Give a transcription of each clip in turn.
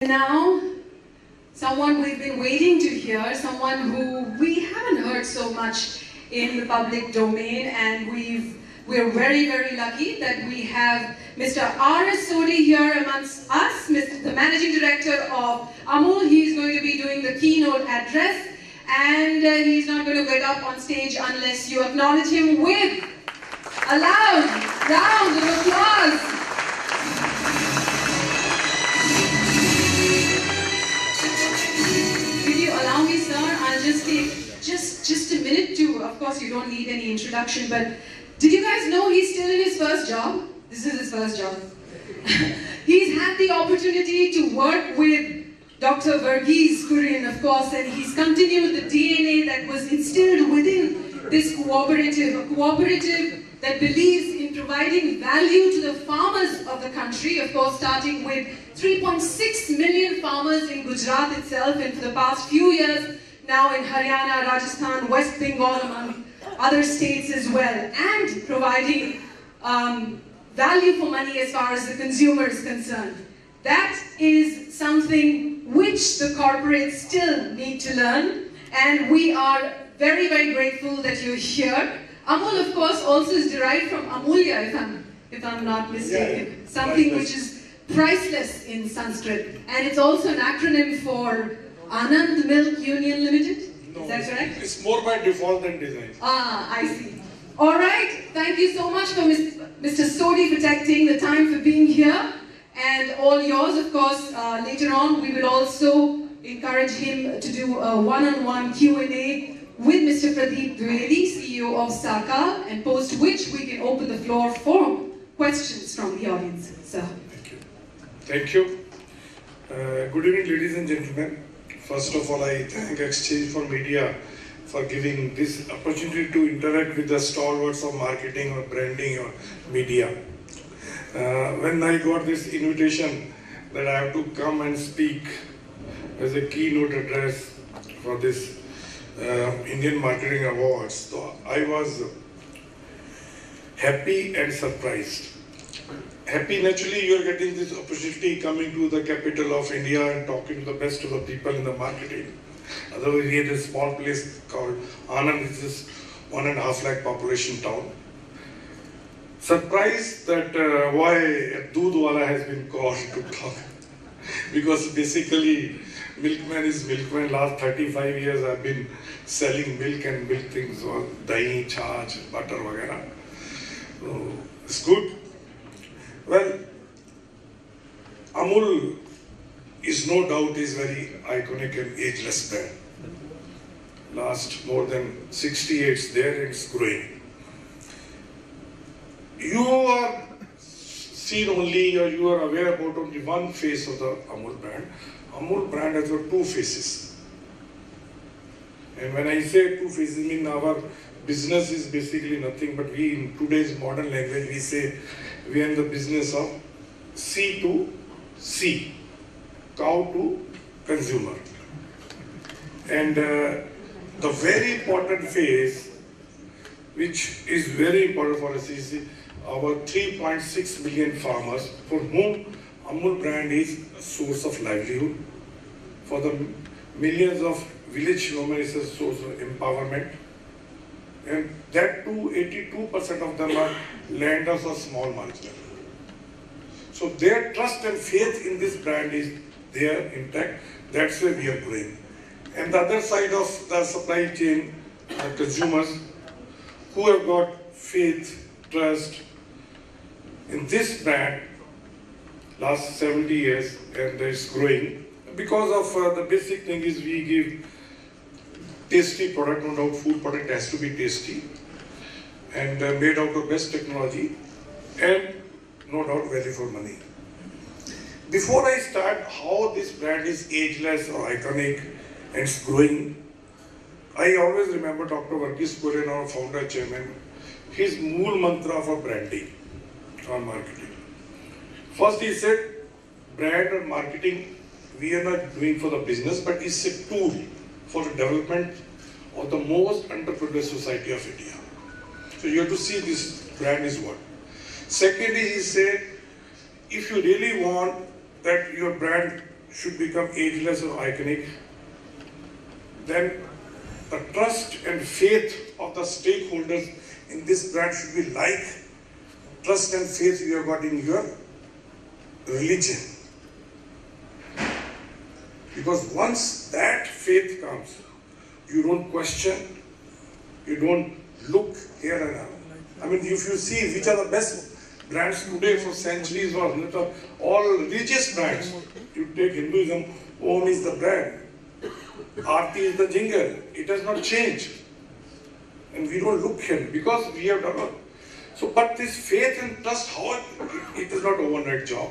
Now, someone we've been waiting to hear, someone who we haven't heard so much in the public domain, and we've we're very, very lucky that we have Mr. R.S. Sodhi here amongst us, Mr. the Managing Director of Amul. He's going to be doing the keynote address, and uh, he's not going to get up on stage unless you acknowledge him with a loud round of applause. Just just a minute to. Of course, you don't need any introduction, but did you guys know he's still in his first job? This is his first job. he's had the opportunity to work with Dr. Verghese Kurian, of course, and he's continued the DNA that was instilled within this cooperative, a cooperative that believes in providing value to the farmers of the country, of course, starting with 3.6 million farmers in Gujarat itself, and for the past few years, now in Haryana, Rajasthan, West Bengal, among other states as well, and providing um, value for money as far as the consumer is concerned. That is something which the corporates still need to learn, and we are very, very grateful that you're here. Amul, of course, also is derived from Amulya, if I'm, if I'm not mistaken. Yeah, Something priceless. which is priceless in Sanskrit. And it's also an acronym for Anand Milk Union Limited. No, is that it's- correct? It's more by default than design. Ah, I see. All right. Thank you so much for Mr. Sodhi for taking the time for being here. And all yours, of course, uh, later on, we will also encourage him to do a one-on-one Q&A with Mr. Pradeep Dwivedi, CEO of Sakal, and post which we can open the floor for questions from the audience. So, Thank you. Thank you. Uh, good evening, ladies and gentlemen. First of all, I thank exchange4media for giving this opportunity to interact with the stalwarts of marketing or branding or media. Uh, when I got this invitation that I have to come and speak as a keynote address for this uh, Indian Marketing Awards, so I was happy and surprised. Happy naturally you are getting this opportunity coming to the capital of India and talking to the best of the people in the marketing. Otherwise, we had a small place called Anand, which is one and a half lakh population town. Surprised that uh, why a Doodhwala has been called to talk. because basically, milkman is milkman. Last 35 years I've been selling milk and milk things, or dahi, charge, butter, vagara. So, it's good. Well, Amul is no doubt is very iconic and ageless brand. Last more than 60 years there it's growing. You are seen only or you are aware about only one face of the Amul brand. Amul brand has got two faces. And when I say two faces, I mean our business is basically nothing but we in today's modern language we say we are in the business of C to C, cow to consumer. And uh, the very important phase, which is very important for us, is our 3.6 million farmers for whom Amul brand is a source of livelihood. For the millions of village women, it's a source of empowerment. And that too, 82% of them are landers or small marginal. So their trust and faith in this brand is there intact. That's where we are growing. And the other side of the supply chain, the consumers who have got faith, trust in this brand last 70 years and it's growing. Because of uh, the basic thing is we give tasty product, no doubt food product has to be tasty and uh, made out of best technology and no doubt value for money. Before I start how this brand is ageless or iconic and growing, I always remember Dr. Varghese Kurian, our founder chairman, his mool mantra for branding or marketing. First he said, brand or marketing, we are not doing for the business, but it's a tool for the development of the most underprivileged society of India. So you have to see this brand is what. Second is he said, if you really want that your brand should become ageless or iconic, then the trust and faith of the stakeholders in this brand should be like trust and faith you have got in your religion. Because once that faith comes, you don't question, you don't look here and there. I mean, if you see which are the best brands today for centuries or all religious brands, you take Hinduism, Om is the brand, Aarti is the jingle. It has not changed. And we don't look here because we have done So, but this faith and trust, how it, it is not overnight job.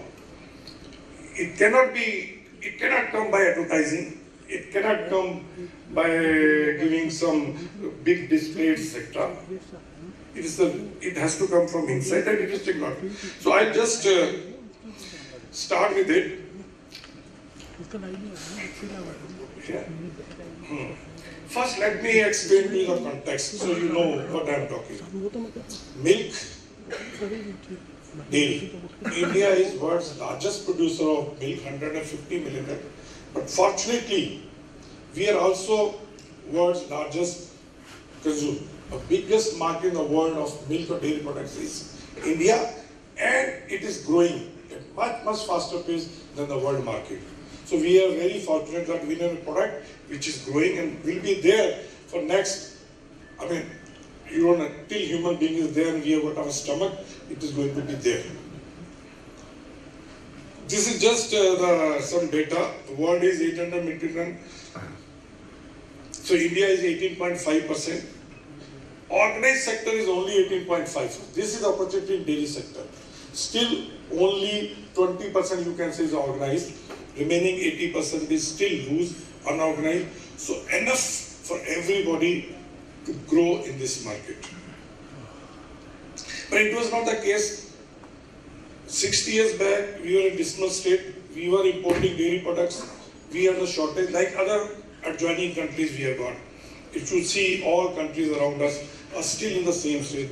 It cannot be, it cannot come by advertising. It cannot come by giving some big display, etc. It is the, it has to come from inside and it is technology. So I'll just uh, start with it. Yeah. Hmm. First, let me explain to you the context so you know what I'm talking. Milk, dairy. India is world's largest producer of milk, 150 million. But fortunately, we are also world's largest consumer. The biggest market in the world of milk or dairy products is India, and it is growing at much, much faster pace than the world market. So we are very fortunate that we have a product which is growing and will be there for next, I mean, you know, till human being is there and we have got our stomach, it is going to be there. This is just uh, the, some data. The world is 800 metric ton. So India is 18.5 percent. Organized sector is only 18.5. This is opportunity in dairy sector. Still only 20 percent you can say is organized remaining 80% is still loose, unorganized. So enough for everybody to grow in this market. But it was not the case. 60 years back, we were in dismal state. We were importing dairy products. We had a shortage like other adjoining countries we have got. If you see all countries around us are still in the same state.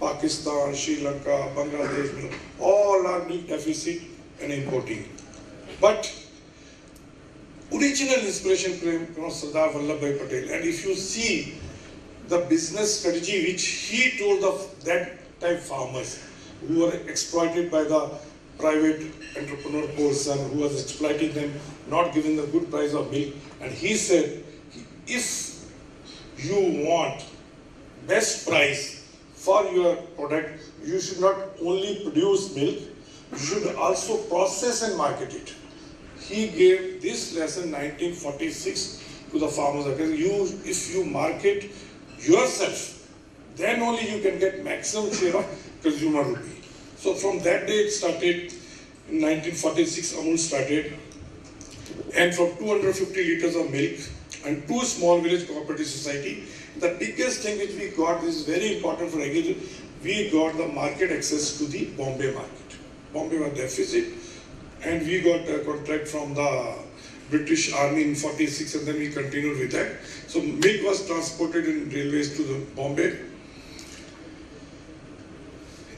Pakistan, Sri Lanka, Bangladesh, all are milk deficit and importing. But original inspiration came from Sardar Vallabhbhai Patel. And if you see the business strategy which he told of that type farmers who were exploited by the private entrepreneur person who was exploiting them, not giving the good price of milk. And he said, if you want best price for your product, you should not only produce milk, you should also process and market it he gave this lesson 1946 to the farmers. You, if you market yourself, then only you can get maximum share of consumer rupee. So from that day it started, in 1946 Amul started, and from 250 liters of milk and two small village cooperative society, the biggest thing which we got, this is very important for agriculture, we got the market access to the Bombay market. Bombay was deficit, and we got a contract from the British Army in 46 and then we continued with that. So milk was transported in railways to the Bombay.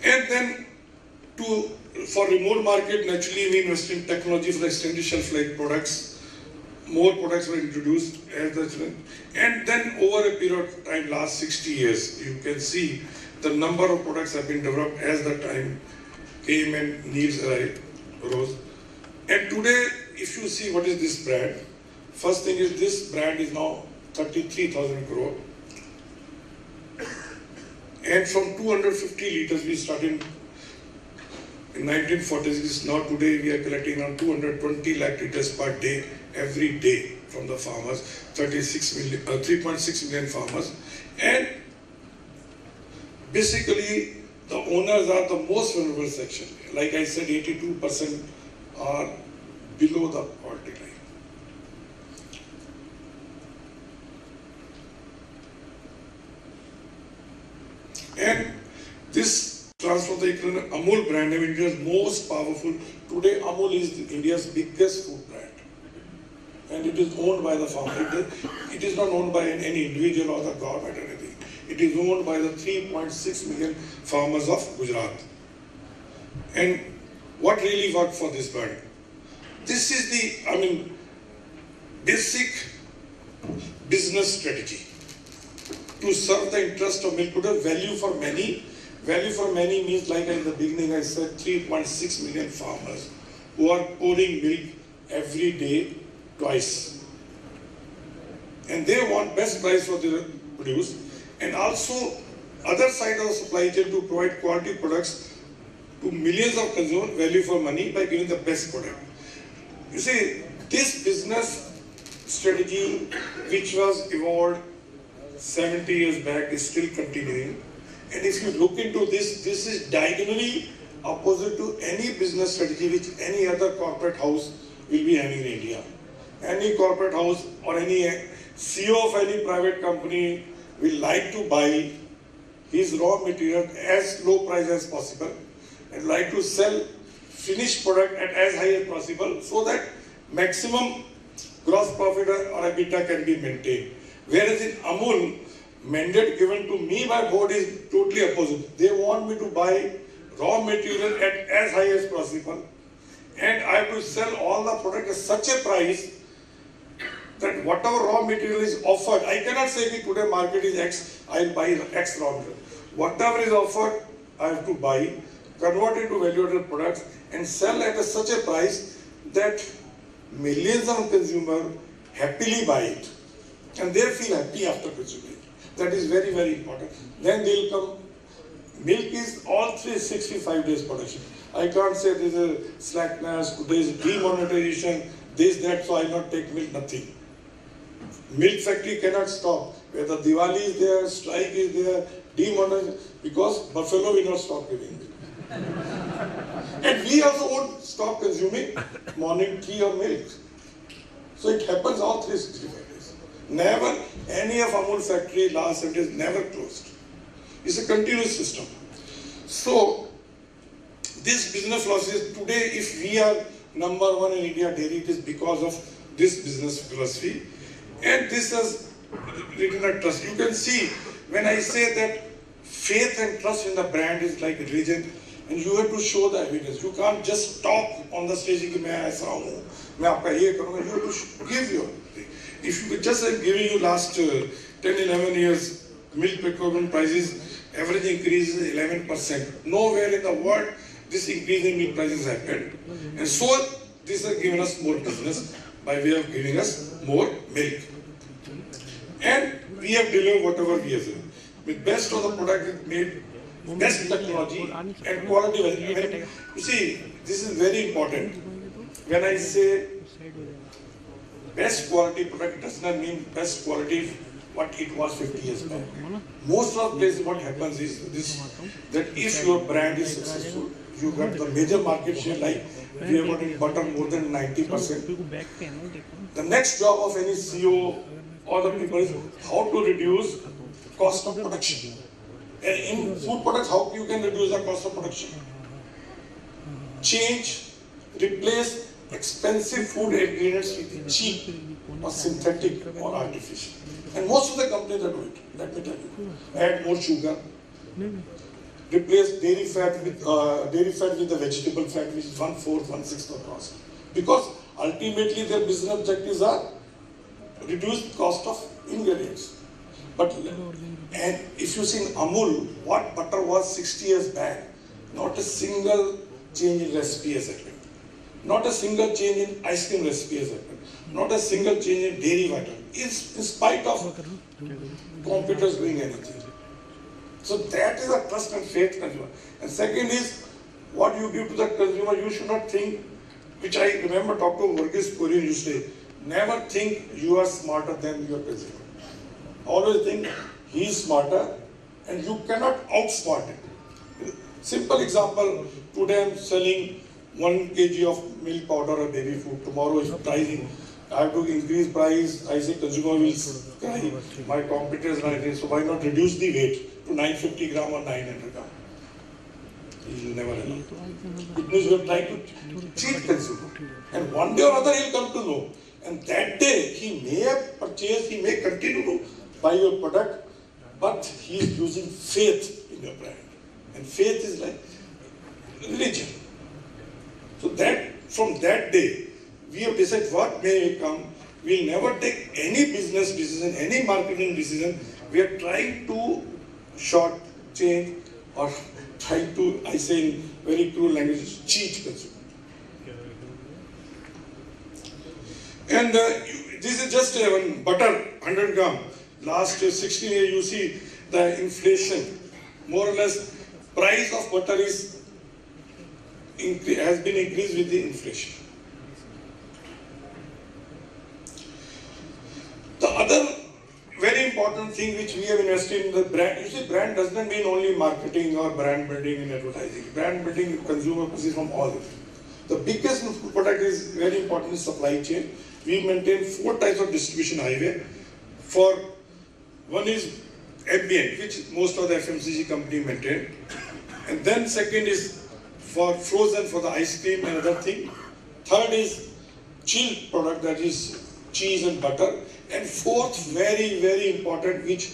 And then to for remote market, naturally we invested in technology for extended shelf life products. More products were introduced as the trend. and then over a period of time, last 60 years, you can see the number of products have been developed as the time came and needs arose. And today, if you see what is this brand, first thing is this brand is now 33,000 crore. And from 250 liters we started in 1946. Now today we are collecting around 220 lakh liters per day, every day from the farmers, 36 million, uh, 3.6 million farmers. And basically the owners are the most vulnerable section. Like I said, 82% are below the poverty line. And this transform the economy, Amul brand name, India's most powerful. Today, Amul is India's biggest food brand. And it is owned by the farmer. It is not owned by any individual or the government or anything. It is owned by the 3.6 million farmers of Gujarat. And what really worked for this brand? This is the, I mean, basic business strategy to serve the interest of milk producer, value for many. Value for many means, like in the beginning I said, 3.6 million farmers who are pouring milk every day twice. And they want best price for their produce. And also, other side of the supply chain to provide quality products to millions of consumers, value for money by giving the best product. You see, this business strategy, which was evolved 70 years back, is still continuing. And if you look into this, this is diagonally opposite to any business strategy which any other corporate house will be having in India. Any corporate house or any CEO of any private company will like to buy his raw material as low price as possible and like to sell finished product at as high as possible so that maximum gross profit or EBITDA can be maintained. Whereas in Amul, mandate given to me by board is totally opposite. They want me to buy raw material at as high as possible and I have to sell all the product at such a price that whatever raw material is offered, I cannot say that today market is X, I'll buy X raw material. Whatever is offered, I have to buy, convert it to value-added products and sell at a, such a price that millions of consumers happily buy it. And they feel happy after consuming. That is very, very important. Then they'll come. Milk is all 365 days production. I can't say there's a slackness, there's demonetization, this, that, so I not take milk, nothing. Milk factory cannot stop. Whether Diwali is there, strike is there, demonetization, because buffalo will not stop giving milk. And we also won't stop consuming morning tea or milk. So it happens all 365 days. Never, any of Amul factory last seven days never closed. It's a continuous system. So, this business philosophy, today if we are number one in India dairy, it is because of this business philosophy. And this has written a trust. You can see when I say that faith and trust in the brand is like religion, and you have to show the evidence. You can't just talk on the stage कि मैं ऐसा हूँ, मैं आपका ये करूँगा. You have to give your. If you just I'm giving you last uh, 10, 11 years milk procurement prices, average increase is 11%. Nowhere in the world this increase in milk prices happened. And so this has given us more business by way of giving us more milk. And we have delivered whatever we have done. With best of the product is made, best technology and quality. When, you see, this is very important. When I say best quality product, does not mean best quality what it was 50 years back. Most of the places what happens is this, that if your brand is successful, you got the major market share like we have got in butter more than 90%. The next job of any CEO or the people is how to reduce cost of production. And in food products, how you can reduce the cost of production? Change, replace expensive food ingredients with cheap or synthetic or artificial. And most of the companies are doing it, let me tell you. Add more sugar, replace dairy fat with uh, dairy fat with the vegetable fat, which is one fourth, one sixth of cost. Because ultimately their business objectives are reduce cost of ingredients. But and if you see Amul, what butter was 60 years back, not a single change in recipe has happened. Not a single change in ice cream recipe has happened. Not a single change in dairy butter. It's in spite of competitors doing anything. So that is a trust and faith consumer. And second is what you give to the consumer, you should not think, which I remember Dr. Varghese Kurian used to say, never think you are smarter than your consumer. Always think he is smarter and you cannot outsmart him. Simple example, today I'm selling one kg of milk powder or baby food, tomorrow is pricing. I have to increase price, I say consumer will cry, my competitors are like so why not reduce the weight to 950 gram or 900 gram? He will never allow. It means you are trying to cheat consumer. And one day or other he will come to know. And that day he may have purchased, he may continue to buy your product, but he is using faith in your brand. And faith is like religion. So that from that day, we have decided what may come. We'll never take any business decision, any marketing decision. We are trying to short change or try to, I say in very cruel language, cheat consumer. And uh, this is just uh, butter, 100 gram. Last uh, 16 years, you see the inflation. More or less, price of butter is has been increased with the inflation. The other very important thing which we have invested in the brand, you see, brand does not mean only marketing or brand building and advertising. Brand building, consumer perceives from all. The biggest product is very important is supply chain. We maintain four types of distribution highway. For one is ambient, which most of the FMCG company maintain. And then second is for frozen for the ice cream and other thing. Third is chilled product that is cheese and butter. And fourth, very, very important, which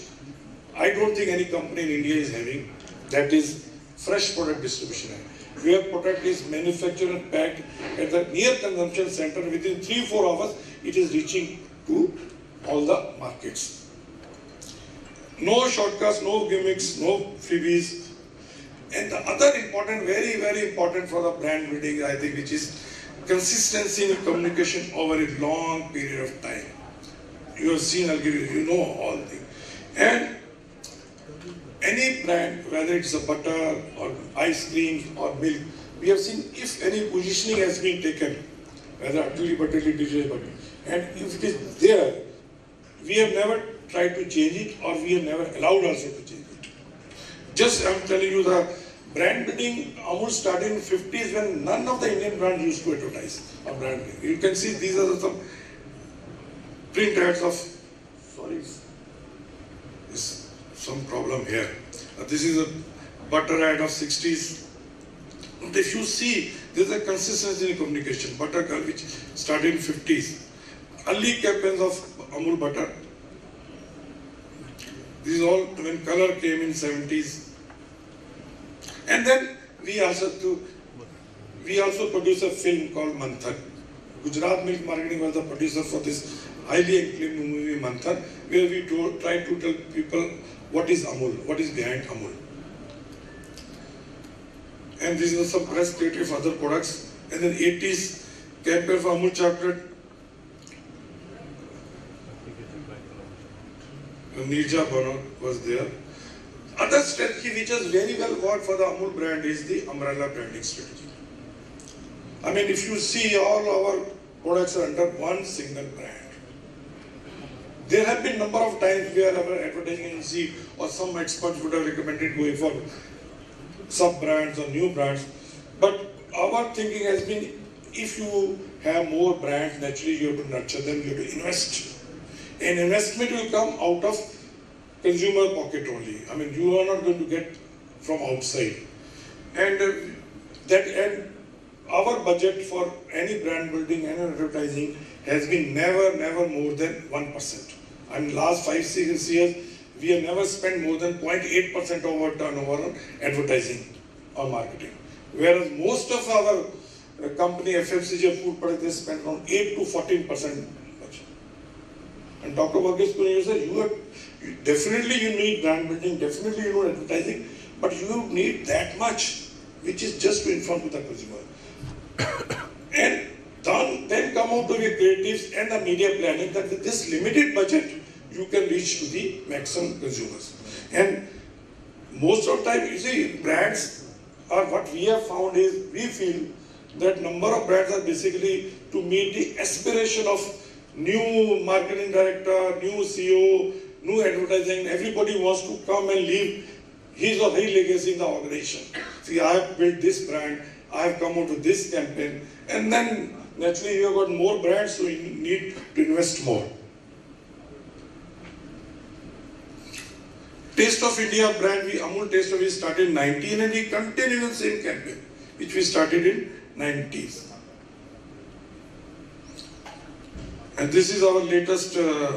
I don't think any company in India is having, that is fresh product distribution. Where product is manufactured and packed at the near consumption center within three, four hours, it is reaching to all the markets. No shortcuts, no gimmicks, no freebies. And the other important, very, very important for the brand building, I think, which is consistency in communication over a long period of time. You have seen, I'll give you, you know all things. And any brand, whether it's a butter or ice cream or milk, we have seen if any positioning has been taken, whether utterly butterly, digitally butter, and if it is there, we have never tried to change it or we have never allowed also to change it. Just I'm telling you the brand building Amul started in 50s when none of the Indian brands used to advertise a brand. You can see these are some print ads of sorry is some problem here. Uh, this is a butter ad of 60s. But if you see, there's a consistency in communication. Butter which started in 50s. Early campaigns of Amul butter. This is all when color came in 70s. And then we also to we also produce a film called Manthan. Gujarat Milk Marketing was the producer for this highly acclaimed movie Manthan, where we try to tell people what is Amul, what is behind Amul. And this are some press creative for other products. And then 80s campaign for Amul chocolate. Nirja Bano was there. Other strategy which has very well worked for the Amul brand is the umbrella branding strategy. I mean, if you see all our products are under one single brand. There have been number of times where our advertising agency or some experts would have recommended going for sub brands or new brands. But our thinking has been if you have more brands, naturally you have to nurture them, you have to invest. And investment will come out of consumer pocket only. I mean, you are not going to get from outside. And uh, that and our budget for any brand building and advertising has been never, never more than 1%. I mean, last five, six years, we have never spent more than 0.8% of our turnover on advertising or marketing. Whereas most of our uh, company, FMCG food product, they spend around 8 to 14% budget. And Dr. Varghese Kurian said, you definitely you need brand building, definitely you need advertising, but you need that much, which is just to inform the consumer. And then, then come out to the creatives and the media planning that with this limited budget, you can reach to the maximum consumers. And most of the time, you see, brands are what we have found is we feel that number of brands are basically to meet the aspiration of new marketing director, new CEO, new advertising. Everybody wants to come and leave his or her legacy in the organization. See, I have built this brand, I have come out with this campaign, and then naturally you have got more brands, so you need to invest more. Taste of India brand, we Amul Taste of India started in 19 and we continue in the same campaign, which we started in 90s. And this is our latest uh,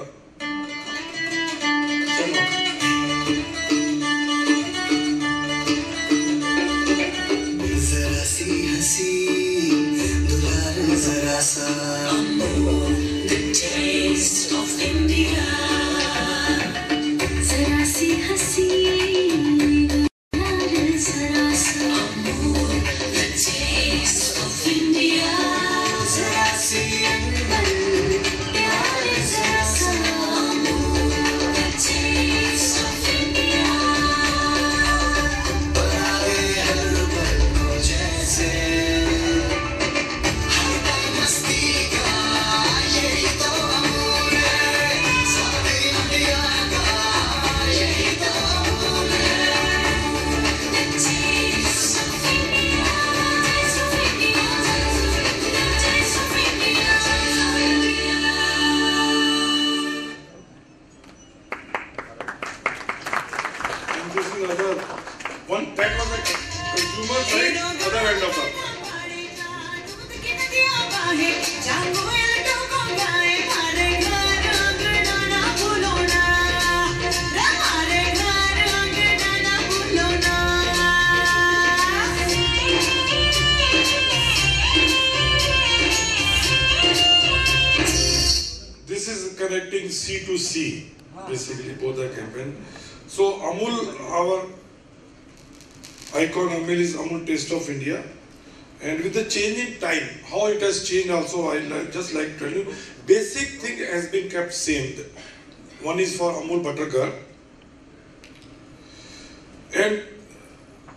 basically both the campaign. So Amul, our icon Amul is Amul Taste of India. And with the change in time, how it has changed also, I just like to tell you, basic thing has been kept same. One is for Amul Buttergirl. And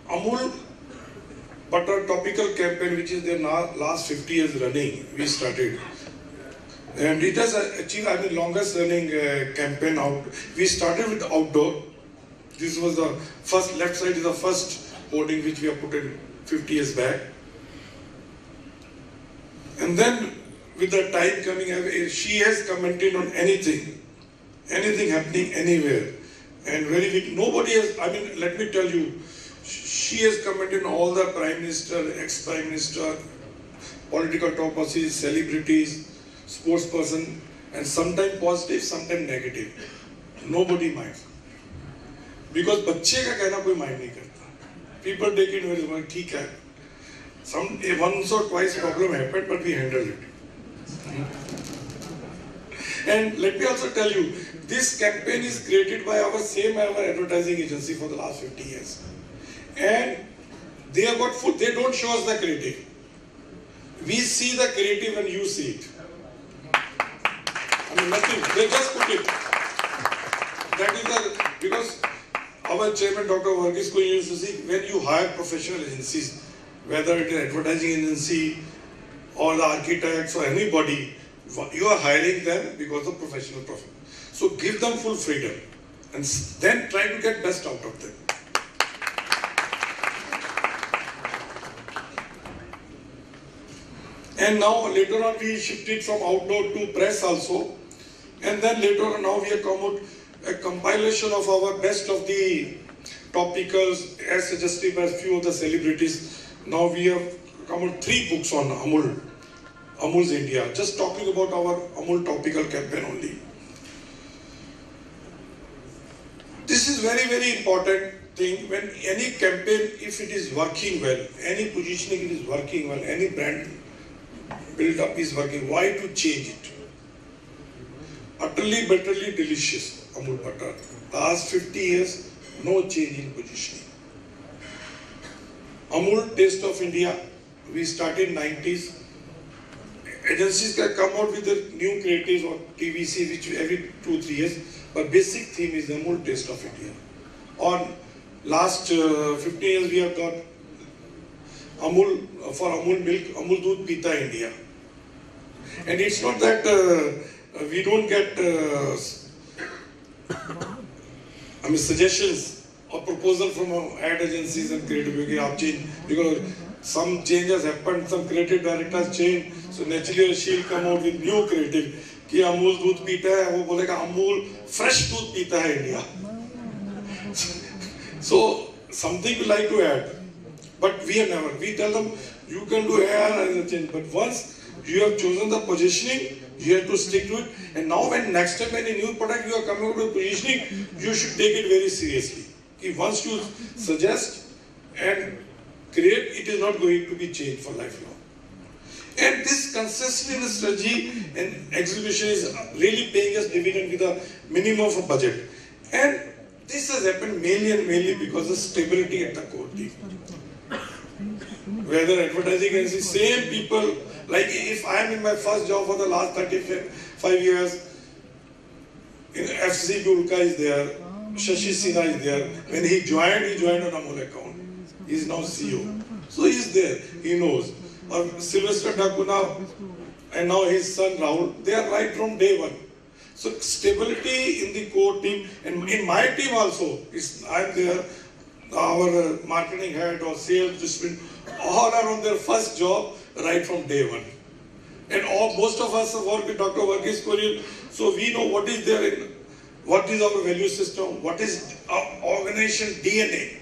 Amul Butter topical campaign, which is na- last 50 years running, we started. And it has achieved, mean, longest running uh, campaign out. We started with outdoor. This was the first, left side is the first hoarding which we have put in 50 years back. And then with the time coming, she has commented on anything, anything happening anywhere. And very big, nobody has, I mean, let me tell you, she has commented on all the prime minister, ex-prime minister, political top bosses, celebrities, sports person, and sometimes positive, sometimes negative. Nobody minds. Because बच्चे का कहना कोई mind नहीं करता people take it very well ठीक है some once or twice problem happened but we handled it and let me also tell you this campaign is created by our same our advertising agency for the last 50 years and they have got full they don't show us the creative we see the creative and you see it I mean nothing they just put it that is the because our chairman Dr. Varghese Kurian used to say when you hire professional agencies whether it is advertising agency or the architects or anybody, you are hiring them because of professional profit. So give them full freedom and then try to get best out of them. And now later on we shifted from outdoor to press also. And then later on now we have come out a compilation of our best of the topicals as suggested by a few of the celebrities. Now we have come out three books on Amul, Amul's India, just talking about our Amul topical campaign only. This is very, very important thing when any campaign, if it is working well, any positioning it is working well, any brand build up is working, why to change it? Utterly, butterly delicious Amul butter. Last 50 years, no change in positioning. Amul Taste of India, we started 90s. Agencies can come out with their new creatives or TVC, which every two, three years. But basic theme is Amul Taste of India. On last uh, 15 years, we have got Amul for Amul milk, Amul Doodh Pita India. And it's not that uh, we don't get uh, I mean suggestions or proposal from uh, ad agencies and creative आप change because some changes happened, some creative directors change, so naturally she'll come out with new creative कि अमूल दूध पीता है वो बोलेगा Amul fresh दूध पीता है India something we like to add but we have never. We tell them you can do air as a change but once you have chosen the positioning you have to stick to it. And now when next time any new product you are coming with positioning you should take it very seriously. If once you suggest and create it is not going to be changed for lifelong and this consistently strategy and execution is really paying us dividend with a minimum of a budget. And this has happened mainly and mainly because of stability at the core team whether advertising agency, same people, like if I am in my first job for the last 35 years, FCB Ulka is there, Shashi Sinha is there. When he joined, he joined on Amul account. He is now CEO. So he is there, he knows. Or Sylvester daCunha and now his son Rahul, they are right from day one. So stability in the core team, and in my team also, is I am there, our marketing head or sales district, all are on their first job right from day one. And all, most of us have worked with Dr. Varghese Kurian, so we know what is there in, what is our value system, what is our organization DNA.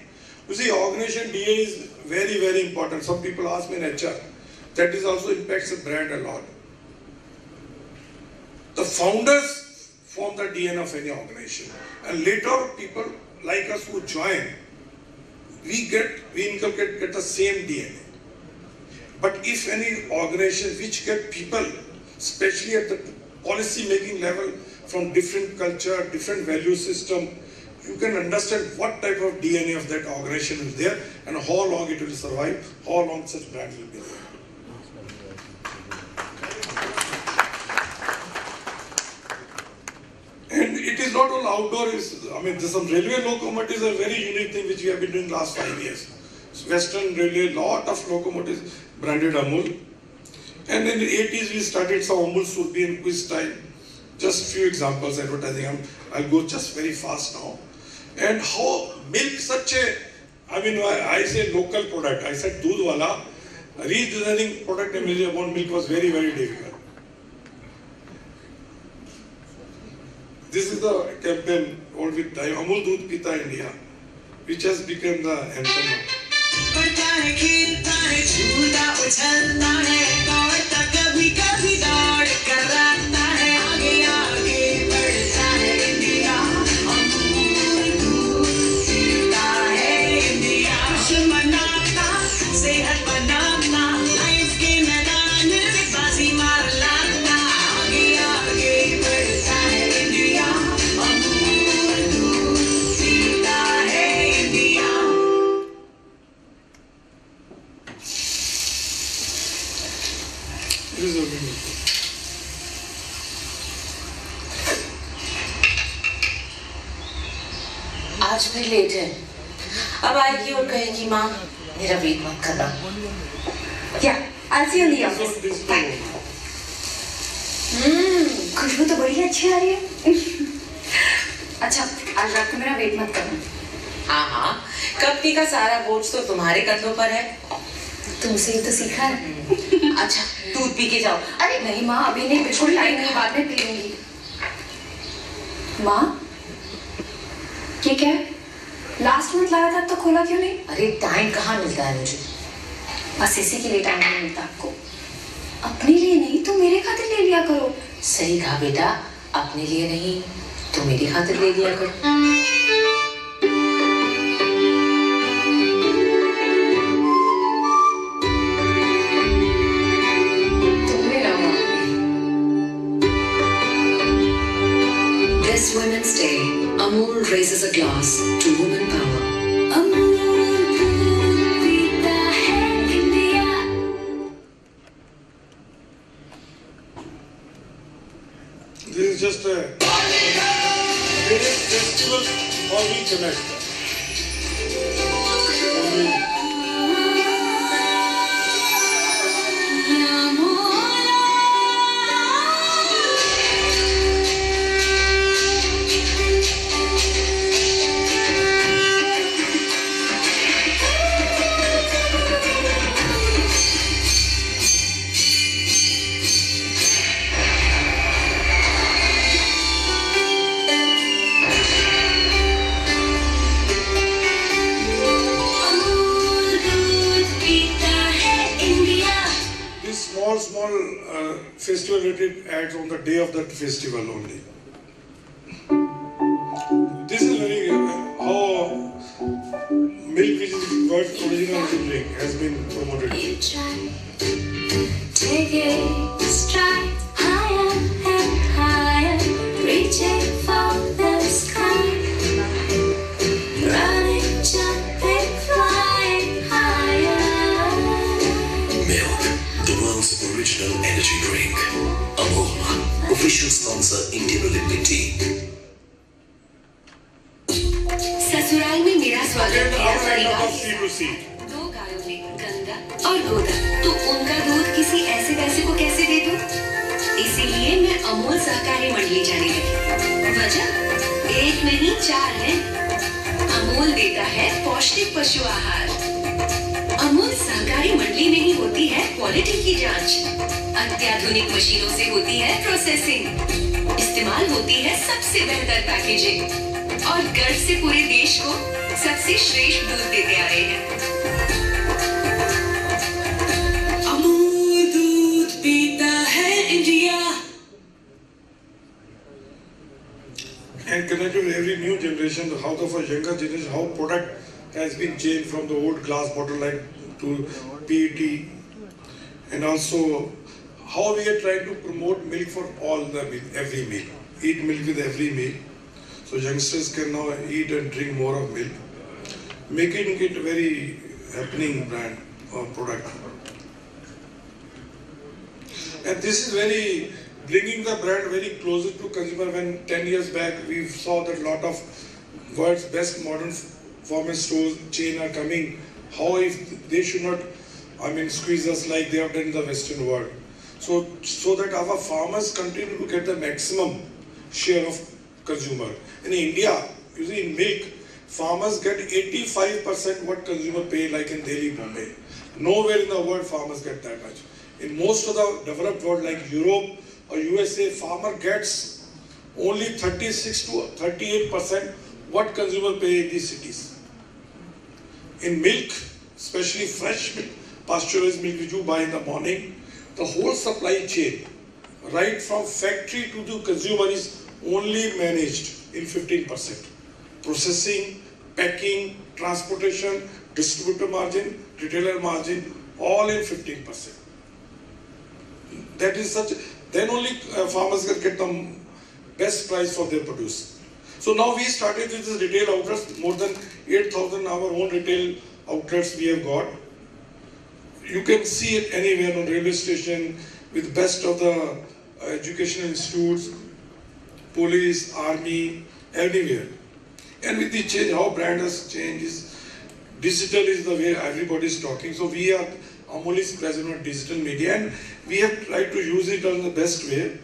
You see, organization DNA is very, very important. Some people ask me in HR. That is also impacts the brand a lot. The founders form the DNA of any organization. And later people like us who join, we get, we inculcate get the same DNA. But if any organization which get people, especially at the policy making level, from different culture, different value system, you can understand what type of DNA of that organization is there and how long it will survive, how long such brand will be there. And it is not all outdoor, is, I mean, there's some railway locomotives are very unique thing which we have been doing last five years. Western Railway, a lot of locomotives branded Amul. And in the 80s we started some Amul Surabhi and quiz time. Just few examples advertising. I'm, I'll go just very fast now. And how milk such a, I mean, I, I say local product. I said doodh wala. Redesigning product image about milk was very, very difficult. This is the campaign all with time, Amul Doodh Pita India, which has become the anthem now. है खेलता है है दौड़ता कभी कभी दौड़ कराता मेरा वेट मत करना the This office. Bye. one. हम्म खुशबू तो बड़ी अच्छी आ रही है। अच्छा आज रात को मेरा वेट मत करना। हाँ हाँ। कंपनी का सारा बोझ तो तुम्हारे कंधों पर है। तुमसे ही तो सीखा है। अच्छा दूध पी के जाओ। अरे नहीं माँ अभी नहीं बिल्कुल टाइम नहीं बाद में पी लूँगी। माँ ये क्या है? लास्ट मंथ लाया था तो खोला क्यों नहीं? अरे टाइम कहाँ मिलता है मुझे? बस इसी के लिए टाइम नहीं मिलता आपको। अपने लिए नहीं तो मेरे खातिर ले लिया करो। सही कहा बेटा अपने लिए नहीं तो मेरी खातिर ले लिया कर। This Women's Day, Amul raises a glass to woman This is just a Indian Olympic ससुराल में मेरा स्वागत परिवार। C. दो गायों ने गंगा और गोदा। तो उनका दूध किसी ऐसे पैसे को कैसे दे दूँ? इसीलिए मैं अमूल सहकारी मंडली जाने लगी। वजह? एक नहीं चार है। अमूल देता है पौष्टिक पशु आहार। अमूल सहकारी मंडली में ही होती है क्वालिटी की जाँच। अत्याधुनिक मशीनों से होती है प्रोसेसिंग इस्तेमाल होती है सबसे बेहतर पैकेजिंग और गर्व से पूरे देश को सबसे श्रेष्ठ दूध देते आ रहे हैं अमूल दूध पीता है India and connected with every new generation, how the for younger generation, how product has been changed from the old glass bottle like to PET, and also how we are trying to promote milk for all the every meal, eat milk with every meal. So youngsters can now eat and drink more of milk, making it a very happening brand or product. And this is very bringing the brand very closer to consumer. When 10 years back we saw that a lot of world's best modern format stores chain are coming, how if they should not, I mean, squeeze us like they have done in the Western world. So, so that our farmers continue to get the maximum share of consumer. In India, you see in milk, farmers get 85% what consumer pay like in Delhi, Bombay. Nowhere in the world farmers get that much. In most of the developed world like Europe or USA, farmer gets only 36 to 38% what consumer pay in these cities. In milk, especially fresh milk, pasteurized milk which you buy in the morning, the whole supply chain, right from factory to the consumer is only managed in 15%. Processing, packing, transportation, distributor margin, retailer margin, all in 15%. That is such, then only uh, farmers can get the best price for their produce. So now we started with this retail outlets, more than 8,000 our own retail outlets we have got. You can see it anywhere on railway station with best of the uh, educational institutes, police, army, everywhere. And with the change, how brand has changed is digital is the way everybody is talking. So we are Amul is present on digital media and we have tried to use it on the best way.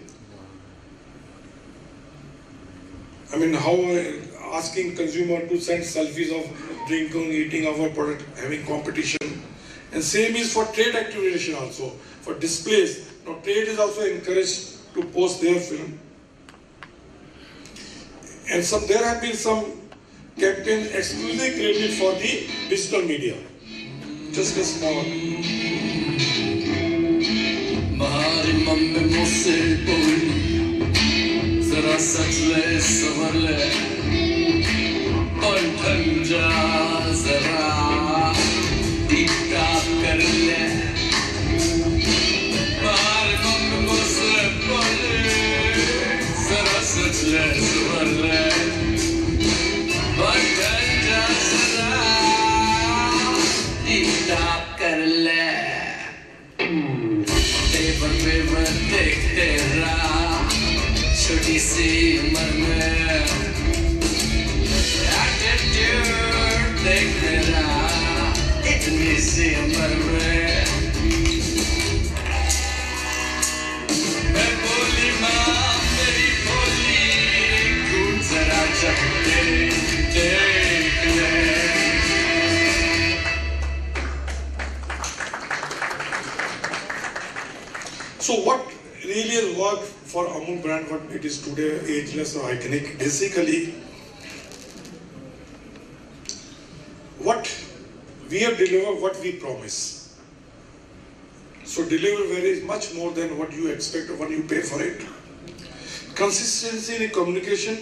I mean, how uh, asking consumer to send selfies of drinking, eating our product, having competition. And same is for trade activation also, for displays. Now trade is also encouraged to post their film. And some, there have been some campaigns exclusively created for the digital media. Just a small. So what really has worked for Amul brand, what it is today, ageless or iconic, basically we have delivered, what we promise. So deliver very much more than what you expect or what you pay for it. Consistency in communication,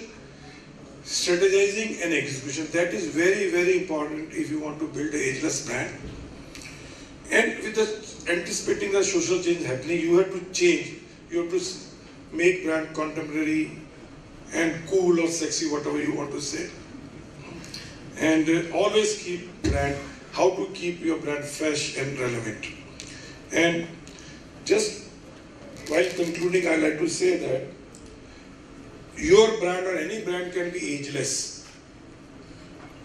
strategizing and execution. That is very, very important if you want to build an ageless brand. And with the anticipating the social change happening, you have to change. You have to make brand contemporary and cool or sexy, whatever you want to say. And uh, always keep brand, how to keep your brand fresh and relevant. And just while concluding, I like to say that your brand or any brand can be ageless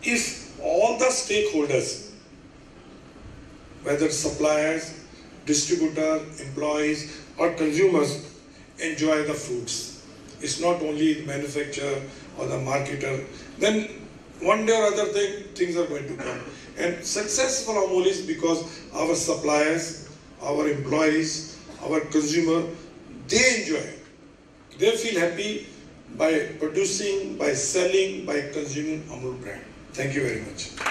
if all the stakeholders whether suppliers, distributor, employees, or consumers enjoy the fruits. It's not only the manufacturer or the marketer. Then one day or other thing, things are going to come. And successful Amul is because our suppliers, our employees, our consumer, they enjoy. it. They feel happy by producing, by selling, by consuming Amul brand. Thank you very much.